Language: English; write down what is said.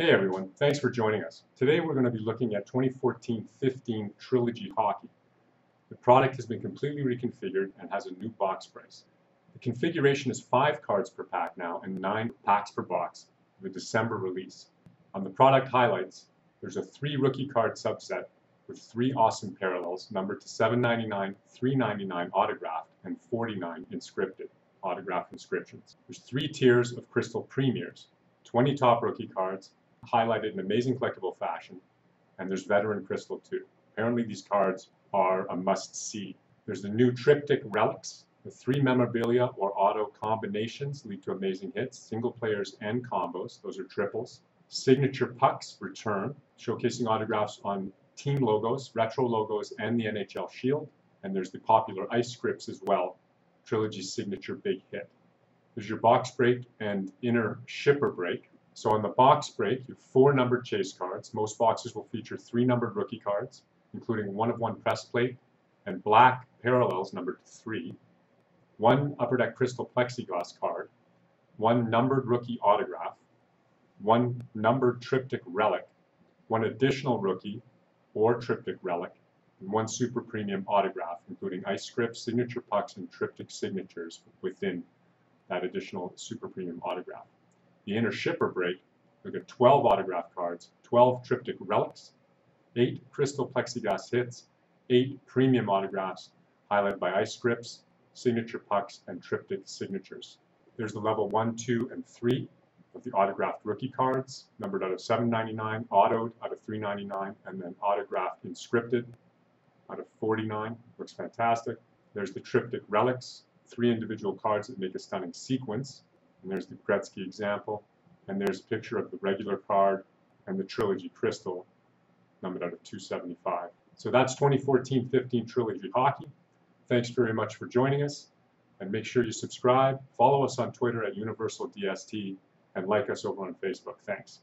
Hey everyone, thanks for joining us. Today we're going to be looking at 2014-15 Trilogy Hockey. The product has been completely reconfigured and has a new box price. The configuration is 5 cards per pack now and 9 packs per box, the December release. On the product highlights, there's a 3 rookie card subset with 3 awesome parallels numbered to 799, 399 autographed, and 49 inscripted autographed inscriptions. There's 3 tiers of crystal premiers, 20 top rookie cards, highlighted in amazing collectible fashion, and there's veteran crystal too. Apparently these cards are a must-see. There's the new triptych relics. The three memorabilia or auto combinations lead to amazing hits, single players and combos. Those are triples. Signature pucks return, showcasing autographs on team logos, retro logos, and the NHL Shield. And there's the popular ice scripts as well, Trilogy signature big hit. There's your box break and inner shipper break. So on the box break, you have four numbered chase cards. Most boxes will feature three numbered rookie cards, including one of one press plate and black parallels numbered three, one Upper Deck Crystal Plexiglass card, one numbered rookie autograph, one numbered triptych relic, one additional rookie or triptych relic, and one super premium autograph, including ice scripts, signature pucks, and triptych signatures within that additional super premium autograph the inner shipper break, look at 12 autograph cards, 12 triptych relics, 8 crystal plexiglass hits, 8 premium autographs highlighted by ice scripts, signature pucks, and triptych signatures. There's the level 1, 2, and 3 of the autographed rookie cards, numbered out of 799, autoed out of 399, and then autographed inscripted out of 49. Looks fantastic. There's the triptych relics, three individual cards that make a stunning sequence. And there's the Gretzky example. And there's a picture of the regular card and the Trilogy Crystal, numbered out of 275. So that's 2014-15 Trilogy Hockey. Thanks very much for joining us. And make sure you subscribe, follow us on Twitter at UniversalDST, and like us over on Facebook. Thanks.